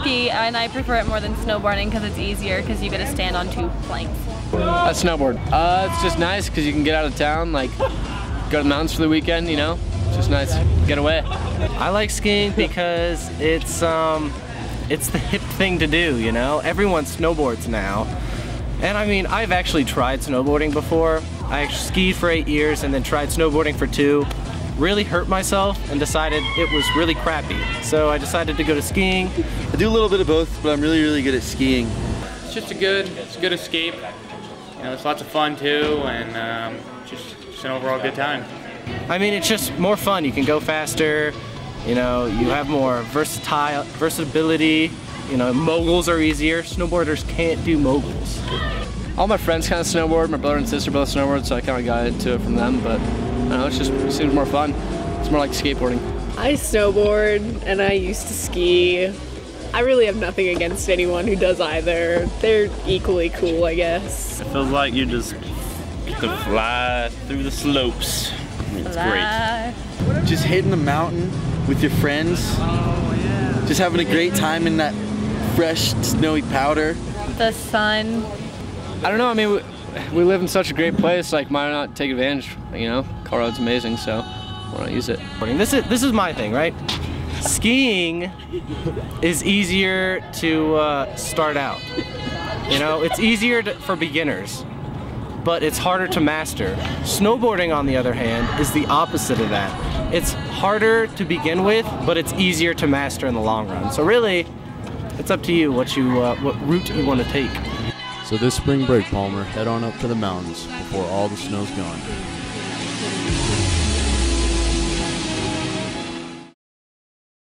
ski, and I prefer it more than snowboarding because it's easier because you get to stand on two planks. A snowboard. Uh, it's just nice because you can get out of town, like go to the mountains for the weekend. You know, it's just nice. Get away. I like skiing because it's um, it's the hip thing to do. You know, everyone snowboards now, and I mean, I've actually tried snowboarding before. I skied for eight years and then tried snowboarding for two. Really hurt myself and decided it was really crappy. So I decided to go to skiing. I do a little bit of both, but I'm really, really good at skiing. It's just a good, it's a good escape. You know, it's lots of fun too, and um, just, just an overall good time. I mean, it's just more fun. You can go faster. You know, you have more versatile versatility. You know, moguls are easier. Snowboarders can't do moguls. All my friends kind of snowboard. My brother and sister both snowboard, so I kind of got into it from them. But I don't know, it's just it seems more fun. It's more like skateboarding. I snowboard and I used to ski. I really have nothing against anyone who does either. They're equally cool, I guess. It feels like you just get to fly through the slopes. It's Fly. Just hitting the mountain with your friends. Oh, just having a great time in that fresh, snowy powder. The sun. I don't know. I mean, we, we live in such a great place. Like, why not take advantage? You know, Colorado's amazing, so why not use it? This is this is my thing, right? Skiing is easier to uh, start out. You know, it's easier to, for beginners, but it's harder to master. Snowboarding, on the other hand, is the opposite of that. It's harder to begin with, but it's easier to master in the long run. So really, it's up to you what you uh, what route you want to take. So this spring break, Palmer, head on up to the mountains before all the snow's gone.